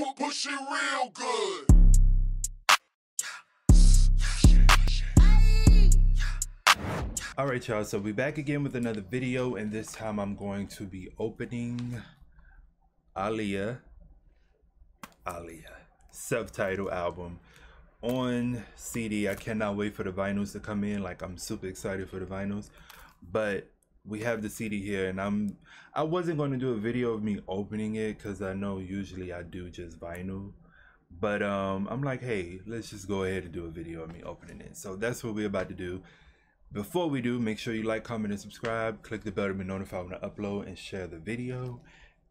pu- push it real good. Alright y'all, so we back again with another video and this time I'm going to be opening Aaliyah Aaliyah subtitle album on CD. I cannot wait for the vinyls to come in. Like I'm super excited for the vinyls. But we have the CD here and I'm I wasn't going to do a video of me opening it cuz I know usually I do just vinyl. But um I'm like, "Hey, let's just go ahead and do a video of me opening it." So that's what we're about to do. Before we do, make sure you like, comment, and subscribe. Click the bell to be notified when I upload and share the video.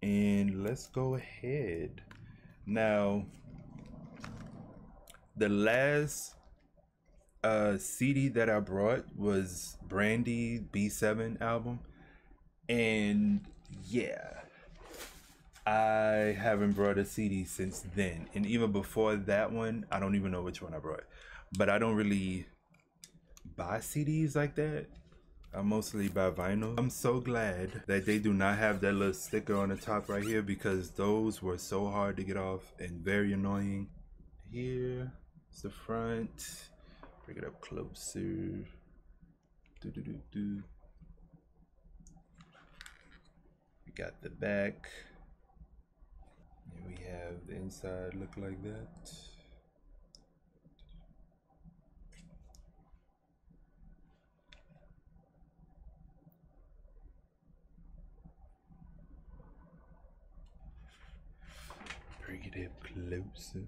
And let's go ahead. Now, the last uh, CD that I brought was Brandy B7 album. And yeah, I haven't brought a CD since then. And even before that one, I don't even know which one I brought. But I don't really buy CDs like that. I mostly buy vinyl. I'm so glad that they do not have that little sticker on the top right here because those were so hard to get off and very annoying. Here is the front. Bring it up closer. Do do do do. We got the back. And we have the inside look like that. Bring it up closer.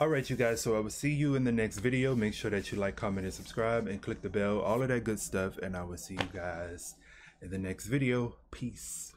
All right, you guys. So I will see you in the next video. Make sure that you like, comment, and subscribe, and click the bell. All of that good stuff. And I will see you guys in the next video. Peace.